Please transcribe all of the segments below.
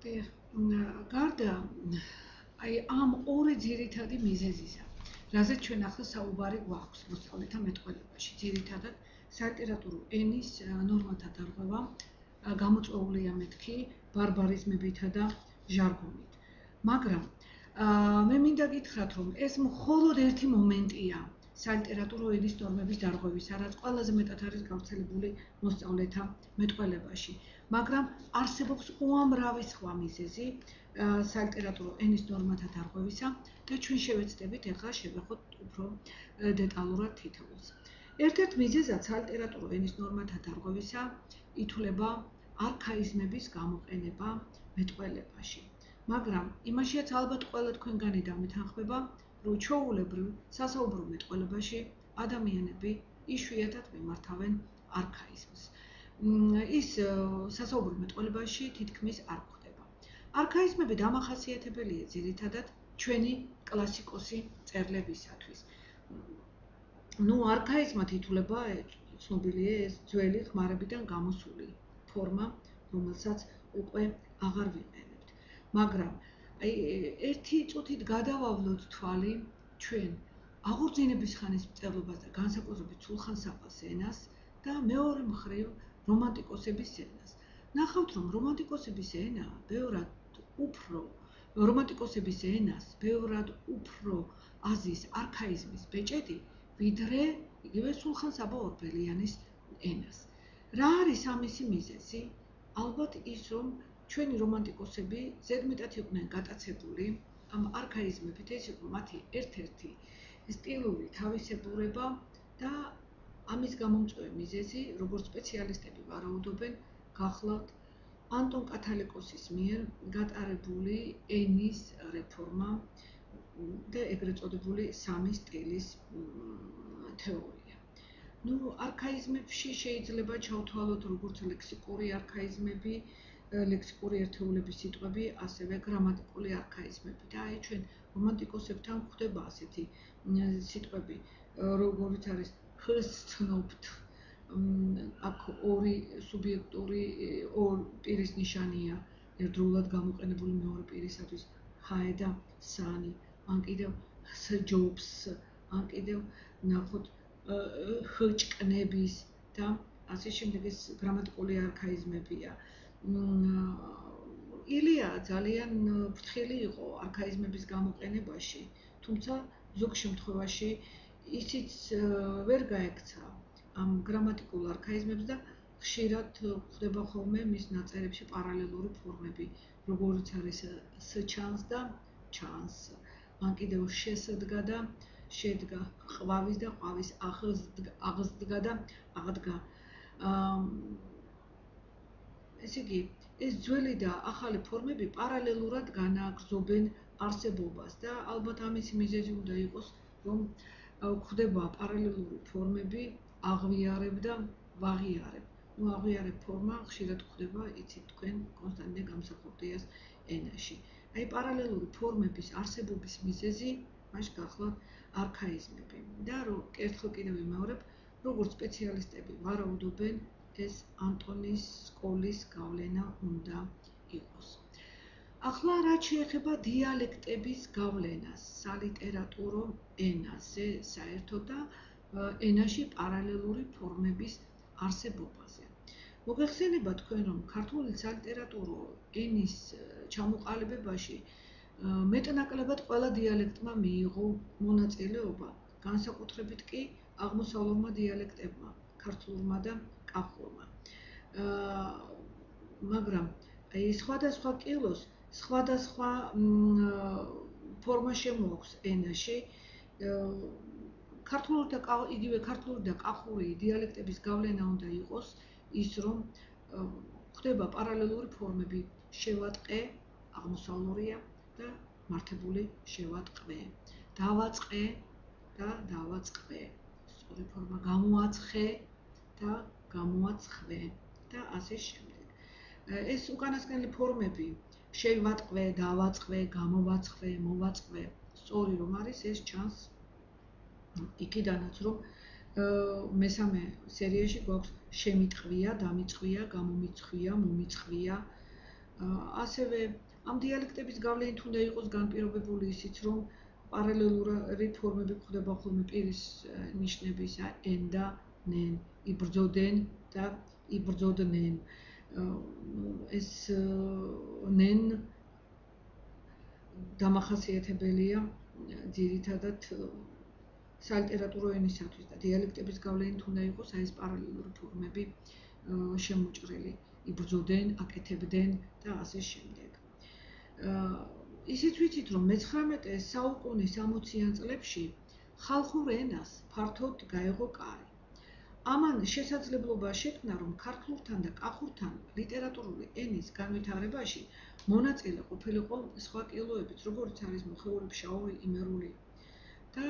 გარდა აი ამ ორი ძირითადი მიზეზისა, რაზეც ჩვენ ახლა საუბარი გვაქვს მოსწავლეთა მეტყველებაში, ძირითადად სალიტერატურო ენის ნორმათა დარღვევა გამოწვეულია მეთქი ბარბარიზმებითა და ჟარგონით. მაგრამ მე მინდა გითხრათ, რომ ეს მხოლოდ ერთი მომენტია სალიტერატურო ენის ნორმების დარღვევისა, რაც ყველაზე მეტად არის გავრცელებული მოსწავლეთა მეტყველებაში. მაგრამ არსებობს უამრავი სხვა მიზეზი სალიტერატურო ენის ნორმათა დარღვევისა და ჩვენ შევეცდებით ახლა შევეხოთ უფრო დეტალურად თითოეულს. ერთ-ერთ მიზეზად სალიტერატურო ენის ნორმათა დარღვევისა ითვლება არქაიზმების გამოყენება მეტყველებაში. მაგრამ იმაშიაც ალბათ ყველა თქვენგანი დამეთანხმება, რომ ჩაულებრივ სასაუბრო მეტყველებაში ადამიანები იშვიათად მიმართავენ არქაიზმს. ის სასაუბრო მეტყველებაში თითქმის არ გვხვდება. არქაიზმები დამახასიათებელია ძირითადად ჩვენი კლასიკოსი წერლებისათვის. ნუ არქაიზმა თითულება ცნობილია ეს ძველი ხმარებიდან გამოსული ფორმა, რომელსაც უკვე აღარ ვიყენებთ. მაგრამ აი ერთი წუთით გადავავლოთ თვალი ჩვენ აღორძინების ხანის მწერლობას და განსაკუთრებით სულხან-საპას ენას და მეორე მხრივ რომანტიკოსების ენას. ნახავთ, რომ რომანტიკოსების ენა ბევრად უფრო რომანტიკოსების ენას ბევრად უფრო აზის არქაიზმის ბეჭედი, ვიდრე იგივე სულხან საბა ორბელიანის ენას. რა არის ამისი მიზეზი? ალბათ ის, რომ ჩვენი რომანტიკოსები ზედმეტად იყვნენ გატაცებული ამ არქაიზმებით, ეს იყო მათი ერთ-ერთი სტილური თავისებურება და ამის გამომწვევი მიზეზი, როგორც სპეციალისტები ვარაუდობენ, გახლავთ ანტონ კათალიკოსის მიერ გატარებული ენის რეფორმა და ეგრეთ წოდებული სამი სტილის თეორია. ნუ არქაიზმებში შეიძლება ჩავთვალოთ როგორც ლექსიკური არქაიზმები, ლექსიკური ერთეულების სიტყვები, ასევე გრამატიკული არქაიზმები და აი ჩვენ რომანტიკოსებთან გვხვდება ასეთი სიტყვები, როგორიც არის ხსნობთ აქ ორი სუბიექტური ორ პირის ნიშანია. ერთდროულად გამოყენებული მეორე პირისათვის. ჰაე და სანი. ან კიდევ სჯობს ან კიდევ ნახოთ ხჭკნების და ასე შემდეგ ეს გრამატიკული არქაიზმებია. ილია ძალიან ფრთხილი იყო არქაიზმების გამოყენებაში. თუმცა ზოგ შემთხვევაში ისიც ვერ გაექცა ამ გრამატიკულ არქაიზმებს და ხშირად ხდება ხოლმე მის ნაწერებში პარალელური ფორმები, როგორც არის სჩანს და ჩანს. ან კიდევ შესდგა და შედგა ყვავის და ყვავის აღზდგა და აღდგა. ესე იგი, ეს ძველი და ახალი ფორმები პარალელურად განაგზობენ არსებობას და ალბათ ამის მიზეზი უნდა იყოს, რომ ხდება პარალელური ფორმები აღვიარებ და ვაღიარებ. ნუ აღვიარებ ფორმა ხშირად ხდება, იცით თქვენ კონსტანტინე გამსახურდიას ენაში. აი პარალელური ფორმების არსებობის მიზეზი მაშ გახლავთ არქაიზმები. და რო კერთხელ კიდევ ვიმეორებ, როგორც სპეციალისტები ვარაუდობენ, ეს ანტონის სკოლის გავლენა უნდა იყოს. ახლა რა შეეხება დიალექტების გავლენას სალიტერატურო ენაზე საერთოდ და ენაში პარალელური ფორმების არსებობაზე. მოგეხსენება თქვენ რომ ქართული სალიტერატურო ენის ჩამოყალიბებაში მეტნაკლებად ყველა დიალექტმა მიიღო მონაწილეობა, განსაკუთრებით კი აღმოსავლურმა დიალექტებმა, ქართულურმა და კახურმა. აა მაგრამ აი სხვადასხვა კილოს სხვადასხვა ფორმა შემოაქვს ენაში. ქართული და იგივე ქართული და კახური დიალექტების გავლენა უნდა იყოს ის, რომ ხდება პარალელური ფორმები შევატყე აღმოსავლურია და მართებული შევატყე. დავაწყე და დავაწყე. სწორი ფორმა გამოაცხე და გამოაცხვე და ასე შემდეგ. ეს უკანასკნელი ფორმები შევატყვე, დავაწყვე, გამოვაცხვე, მოვაწყვე. სწორი რომ არის ეს ჩანს იქიდანაც რომ მესამე სერიაში გვაქვს შემიტყვია, დამიწყვია, გამომიწყვია, მომიწყვია. ასევე ამ დიალექტების გავლენით უნდა იყოს განპირობებული ისიც, რომ პარალელური ფორმები გვხვდება ხოლმე პირის ნიშნების n და n იბრძოდნენ და იბრძოდნენ. ეს ნენ დამახასიათებელია ძირითადად სალიტერატურო ენისათვის და დიალექტების გავლენით უნდა იყოს აი ეს პარალელური ფორმები შემოჭრილი იბრძოდნენ, აკეთებდნენ და ასე შემდეგ. ისიც ვიცით რომ მე-19 საუკუნის 60-იან წლებში ხალხურ ენას ფართოდ გაეღო კარი. ამან შესაძლებლობა შექმნა, რომ ქართულთან და კახურთან ლიტერატურული ენის განვითარებაში მონაწილე ყოფილიყო სხვა კილოებიც, როგორც არის მოხეული ფშაური, იმერული. და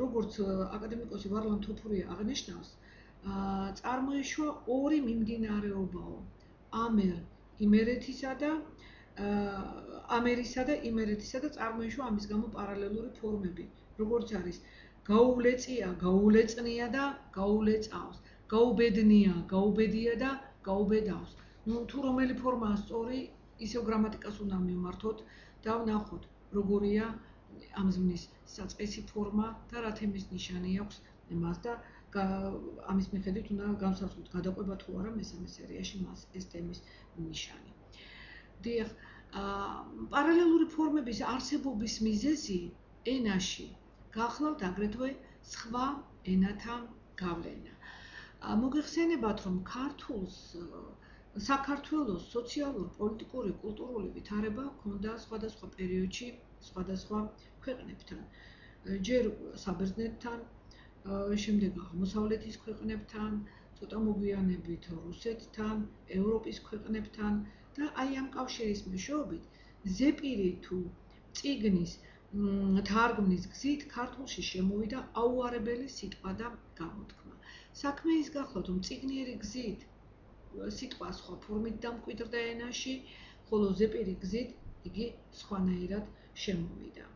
როგორც აკადემიკოსი ვარლამ თოფურია აღნიშნავს, წარმოიშვა ორი მიმდინარეობაო. ამერ იმერეთისა და ამერისა და იმერეთისა და წარმოიშვა ამის გამო პარალელური ფორმები, როგორც არის გაულეწია, გაულეწნია და გაულეწავს. გაუბედნია, გაუბედია და გაუბედავს. ну თუ რომელი ფორმაა სწორი, ისევ გრამატიკას უნდა მივმართოთ და ვნახოთ, როგორია ამ ზმნის საწყისი ფორმა და რა თემის ნიშანი აქვს მას და ამის მიხედვით უნდა განსაზღვროთ გადაყვება თუ არა მესამე სერიაში მას ეს თემის ნიშანი. დიახ, აა პარალელური ფორმების არსებობის მიზეზი ენაში გახლავთ აგრეთვე სხვა ენათა გავლენა. მოგეხსენებათ, რომ ქართულს საქართველოს სოციალურ-პოლიტიკური კულტურული ვითარება ჰქონდა სხვადასხვა პერიოდში სხვადასხვა ქვეყნებთან. ჯერ საბერძნეთთან, შემდეგ აღმოსავლეთის ქვეყნებთან, ცოტა მოგვიანებით რუსეთთან, ევროპის ქვეყნებთან და აი ამ კავშირის მეშვეობით ზეპირი თუ ციგნის თარგმნის გზით ქართულში შემოვიდა აუარებელი სიტყვა და გამოთქმა. საქმე ის გახლავთ, რომ ციგნიერი გზით სიტყვა სხვა ფორმით დამკვიდრდა ენაში, ხოლო ზეპირი გზით იგი სხვანაირად შემოვიდა.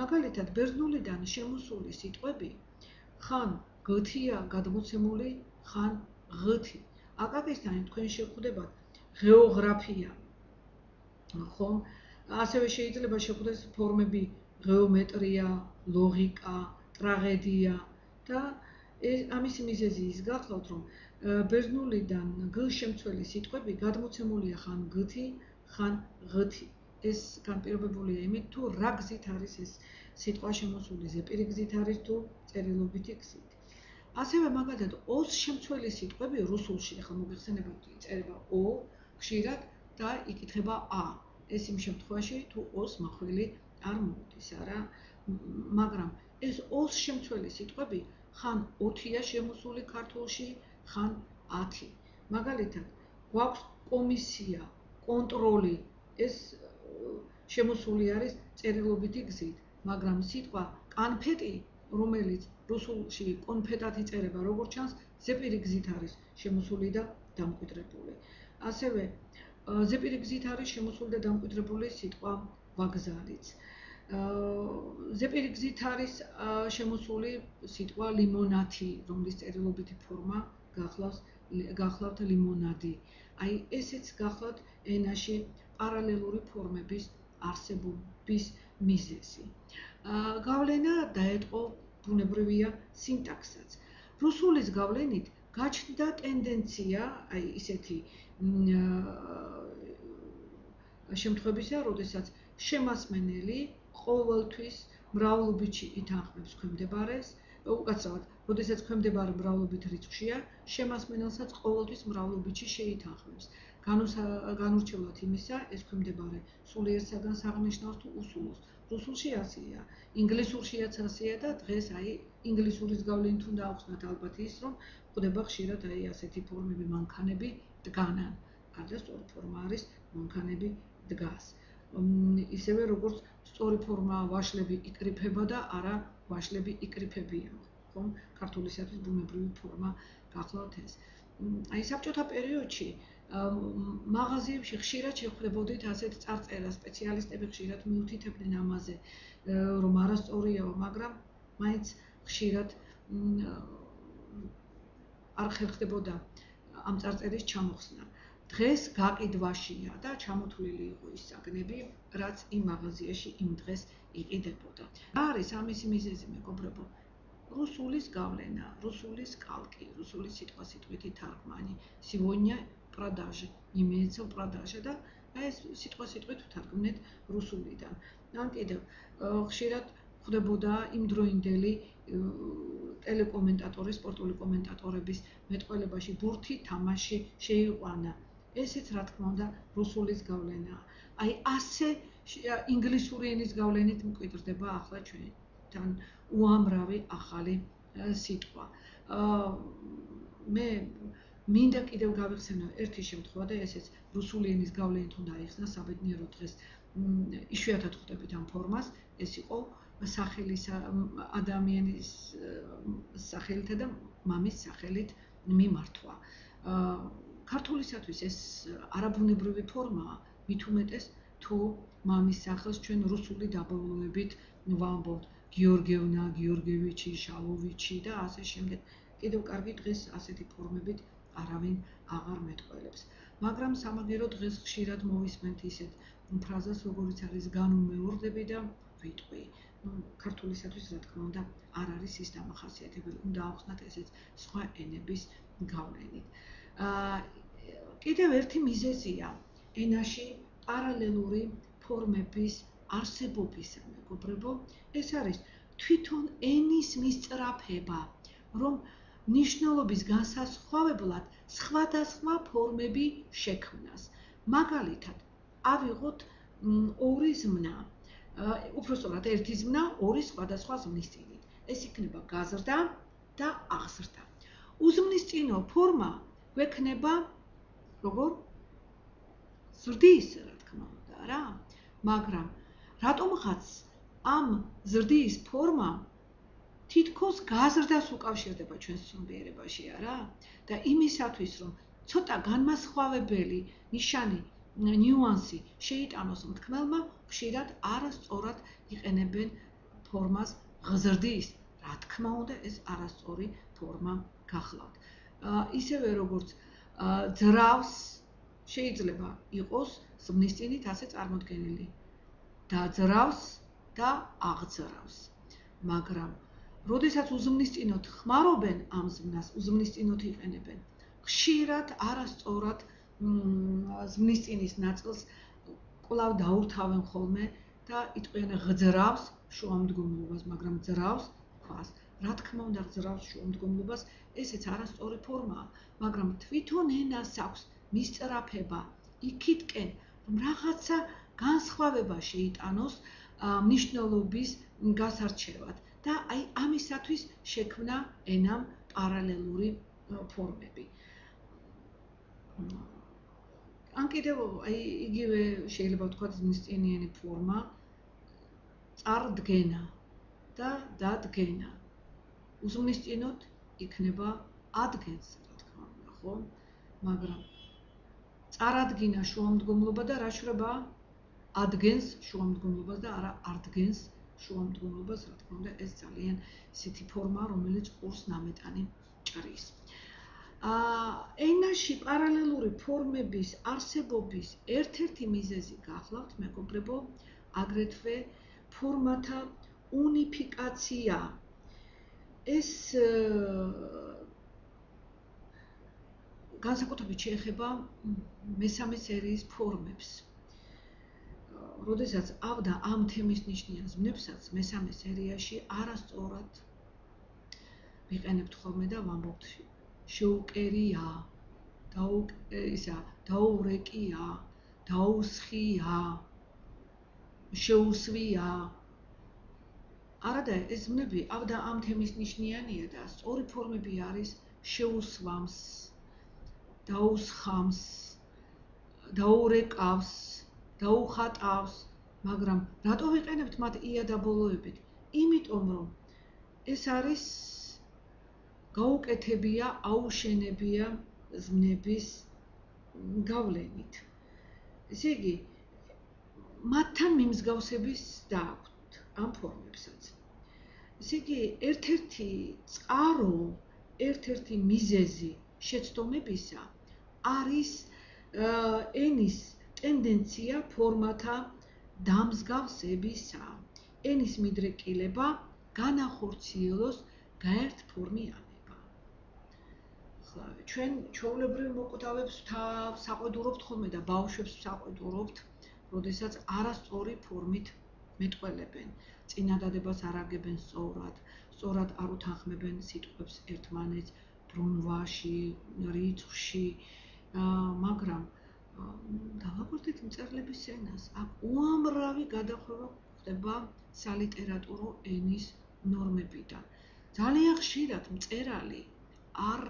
მაგალითად, ბერძნულიდან შემოსული სიტყვები ხან გთია გადმოცემული, ხან ღთი. აკაკისთანი თქვენ შეხვდებათ გეოგრაფია. ხომ? ასევე შეიძლება შეხვდეს ფორმები გეომეტრია, ლოგიკა, ტრაგედია და ამის მიზეზი ის გახლავთ, რომ ბერძნულიდან გ-შემცველი სიტყვები გადმოცემულია ხან გ-თი, ხან ღ-თი. ეს განპირობებულია იმით, თუ რა გზით არის ეს სიტყვა შემოსული, ზეპირი გზით არის თუ წერილობითი გზით. ასევე მაგალითად, ოს შემცველი სიტყვები რუსულში, ახლა მოგეხსენებათ, იწერება ო, ხშირად და იკითხება ა. ეს იმ შემთხვევაში, თუ ოს მახვილი არ მოდის არა? მაგრამ ეს ოს შემცველი სიტყვები ხან 4-ია შემოსული ქართულში ხან 10 მაგალითად გვაქვს კომისია კონტროლი. ეს შემოსული არის წერილობითი გზით მაგრამ სიტყვა კანფეტი რომელიც რუსულში კონფეტათი წერება როგორც ჩანს ზეპირი გზით არის შემოსული და დამკვიდრებული. ასევე ზეპირი გზით არის შემოსული და დამკვიდრებული სიტყვა ვაგზალიც ზეპირი გზით არის შემოსული სიტყვა ლიმონათი, რომლის წერილობითი ფორმა გახლავს გახლავთ ლიმონადი. აი ესეც გახლავთ ენაში პარალელური ფორმების არსებობის მიზეზი. გავლენა დაეტყო ბუნებრივია სინტაქსსაც. რუსულის გავლენით გაჩნდა ტენდენცია, აი ისეთი შემთხვევებისა, როდესაც შემასმენელი ყოველთვის მრავლობითში ითანხმებს ქვემდებარეს, უკაცრავად, როდესაც ქვემდებარე მრავლობით რიცხვშია, შემასმენელსაც ყოველთვის მრავლობითში შეითანხმებს. განურჩევლად იმისა, ეს ქვემდებარე სულიერსაგან საღნიშნავს თუ უსულოს. რუსულში ასეა, ინგლისურშიაც ასეა და დღეს აი ინგლისურის გავლენით უნდა ახსნათ ალბათ ის, რომ ხდება ხშირად აი ასეთი ფორმები მანქანები დგანან. გარდა სწორი ფორმა არის მანქანები დგას. ისევე როგორც სწორი ფორმა ვაშლები იკრიფება და არა ვაშლები იკრიფებიან, ხომ? ქართულისათვის ბუნებრივი ფორმა გახლავთ ეს. აი საბჭოთა პერიოდში მაღაზიებში ხშირად შეხვდებოდით ასეთ წარწერას, სპეციალისტები ხშირად მიუთითებდნენ ამაზე, რომ არასწორიაო, მაგრამ მაინც ხშირად არ ხერხდებოდა ამ წარწერის ჩამოხსნა. დღეს გაყიდვაშია და ჩამოთვლილი იყო ის საგნები, რაც იმ მაღაზიაში იმ დღეს იყიდებოდა. არის ამის მიზეზი, მეგობრებო? რუსულის გავლენა, რუსულის კალკი, რუსული სიტყვა სიტყვითი თარგმანი, სივონია პროდაჟი, იმეცო პროდაჟა და ეს სიტყვა სიტყვით ვთარგმნეთ რუსულიდან. ან კიდევ ხშირად ხდებოდა იმ დროინდელი ტელეკომენტატორის, სპორტული კომენტატორების მეტყველებაში ბურთი თამაში შეიყვანა. ესეც რა თქმა უნდა რუსულის გავლენაა. აი ასე ინგლისური ენის გავლენით მკვიდრდება ახლა ჩვენთან უამრავი ახალი სიტყვა. აა მე მინდა კიდევ გავიხსენო ერთი შემთხვევა და ესეც რუსული ენის გავლენით უნდა იხსნა საბედნიერო დღეს იშვიათად ხვდებით ამ ფორმას ეს იყო სახელის ადამიანის სახელითა და მამის სახელით მიმართვა. აა ქართულისათვის ეს არაბუნებრივი ფორმაა, მით უმეტეს თუ მამის სახელს ჩვენ რუსული დაბოლოებით ვამბობთ გიორგევნა, გიორგევიჩი, შალოვიჩი და ასე შემდეგ. კიდევ კარგი დღეს ასეთი ფორმებით არავინ აღარ მეტყველებს. მაგრამ სამაგერო დღეს ხშირად მოვისმენთ ისეთ ფრაზას, როგორიც არის განუმეორდები და ვიტყვი. ну ქართულისათვის რა თქმა უნდა არ არის ის დამახასიათებელი უნდა ახსნათ ესეც სხვა ენების გავლენით. კიდევ ერთი მიზეზია ენაში პარალელური ფორმების არსებობისა, მეგობრებო, ეს არის თვითონ ენის მისწრაფება, რომ ნიშნულობის განსასხვავებლად სხვადასხვა ფორმები შექმნას. მაგალითად, ავიღოთ ორი ზმნა. უпростоრად ერთი ზმნა ორი სხვადასხვა ზმნის წინით. ეს იქნება გაზრდა და აღზრდა. უზმნის წინო ფორმა გვექნება როგორ? ზრდის რა თქმა უნდა რა. მაგრამ რატომღაც ამ ზრდის ფორმა თითქოს გაზრდას უკავშირდება ჩვენს სულიერებაში არა? და იმისათვის რომ ცოტა განმასხვავებელი ნიშანი ნიუანსი შეიტანოს მთქმელმა ხშირად არასწორად იყენებენ ფორმას ღზრდის. რა თქმა უნდა ეს არასწორი ფორმა გახლავთ ისევე როგორც ძრავს შეიძლება იყოს ზმნის წინით ასე წარმოქმნილი და ძრავს და აღძრავს. მაგრამ როდესაც უზმნის წინოთ ხმარობენ ამ ზმნას უზმნის წინოთ იყენებენ ხშირად არასწორად ზმნის წინის ნაწილს კვლავ დაურთავენ ხოლმე და იტყვიან ღძრავს შუამდგომლობას მაგრამ ძრავს ქვას რა თქმა უნდა ძრავს შუამდგომლობას ესეც არასწორი ფორმაა, მაგრამ თვითონ ენას აქვს მისწრაფება იქითკენ, რომ რაღაცა განსხვავება შეიტანოს მნიშვნელობის გასარჩევად და აი ამისათვის შექმნა ენამ პარალელური ფორმები. ან კიდევ აი იგივე შეიძლება ვთქვათ მისწინიანი ფორმა წარდგენა და დადგენა. უზმნისწინოთ იქნება ადგენს, რა თქმა უნდა, ხო? მაგრამ წარადგინა შუამდგომლობა და რა შრება? ადგენს შუამდგომლობას და არა არდგენს შუამდგომლობას, რა თქმა უნდა, ეს ძალიან ისეთი ფორმაა, რომელიც ყურს ნამეტანი ჭრის. აა ენაში პარალელური ფორმების არსებობის ერთ-ერთი მიზეზი გახლავთ, მეგობრებო, აგრეთვე ფორმათა უნიფიკაცია. ეს განსაკუთრებით შეეხება მესამე სერიის ფორმებს. როდესაც ავდა ამ თემის ნიშნიან ზმნებსაც მესამე სერიაში არასწორად ვიყენებთ ხოლმე და ვამბობთ შოუკერია, დაუ ისა, დაურეკია, დაუსხია, შეუსვია, არადა ეს ზმნები ავდა ამ თემის ნიშნიანია და სწორი ფორმები არის შეუსვამს დაუსხამს დაურეკავს დაუხატავს მაგრამ რატო ვიყენებთ მათ ია და ბოლოებით? იმიტომ რომ ეს არის გაუკეთებია აუშენებია ზმნების გავლენით. ესე იგი მათთან მიმსგავსების დააქვთ ამ ფორმებსაც ესე იგი ერთ-ერთი წყარო, ერთ-ერთი მიზეზი შეცდომებისა არის ენის ტენდენცია ფორმათა დამსგავსებისა. ენის მიდრეკილება განახორციელოს გაერთფორმიანება. ხა ჩვენ ჩვეულებრივ მოკვდავებს საყვედურობთ ხოლმე და ბავშვებს საყვედურობთ, როდესაც არასწორი ფორმით მეტყველებენ. წინადადებას არ აგებენ სწორად, სწორად არ უთანხმებენ სიტყვებს ერთმანეთს ბრუნვაში, რიცხვში, მაგრამ დავაკვირდით მწერლების ენას. აქ უამრავი გადახვევა ხდება სალიტერატურო ენის ნორმებიდან. ძალიან ხშირად მწერალი არ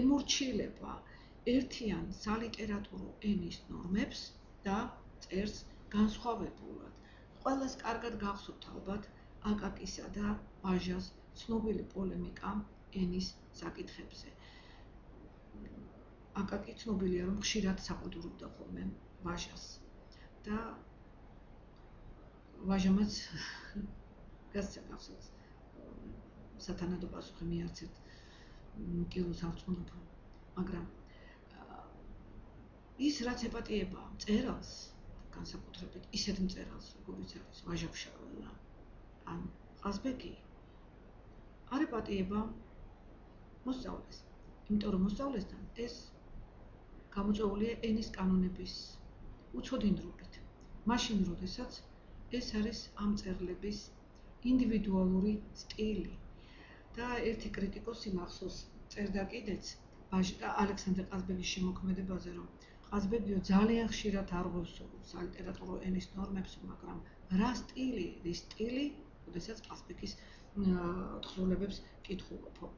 ემორჩილება ერთიან სალიტერატურო ენის ნორმებს და წერს განსხვავებულად. ყველას კარგად გახსოვთ ალბათ აკაკისა და ბაჟას ცნობილი პოლემიკა ენის საკითხებზე. აკაკი ცნობილია რომ ხშირად საყუდურობდა ხოლმე ბაჟას და ბაჟამაც გასცემავს სათანადო პასუხი მიარცეთ კილოს აღწმუნდა მაგრამ ის რაც ეპატიება წერალს განსაკუთრებით ისეთ მწერალს, როგორიც არის ვაჟაფშაველა ან ყაზბეგი, არ ეპატიება მოსწავლეს. იმიტომ რომ მოსწავლესთან ეს გამოწვეულია ენის კანონების უცოდინდრობით. მაშინ, როდესაც ეს არის ამ წერლების ინდივიდუალური სტილი და ერთი კრიტიკოსი მახსოვს წერდა კიდეც ალექსანდრე ყაზბეგის შემოქმედებაზე, რომ ყაზბეგიო ძალიან ხშირად არღვევს სალიტერატურო ენის ნორმებს, მაგრამ რა სტილი, რის სტილი, ოდესაც ყაზბეგის თხზულებებს კითხულობო.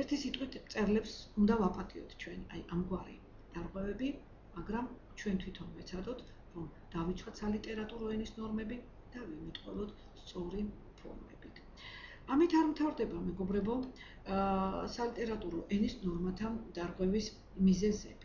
ერთი სიტყვით წერლებს უნდა ვაპატიოთ ჩვენ, აი ამგვარი დარღვევები, მაგრამ ჩვენ თვითონ ვეცადოთ, რომ დავიცვათ სალიტერატურო ენის ნორმები და ვიმიტყველოთ სწორი ფორმებით. ამით არ მთავრდება, მეგობრებო, სალიტერატურო ენის ნორმათა დარღვევის მიზეზები.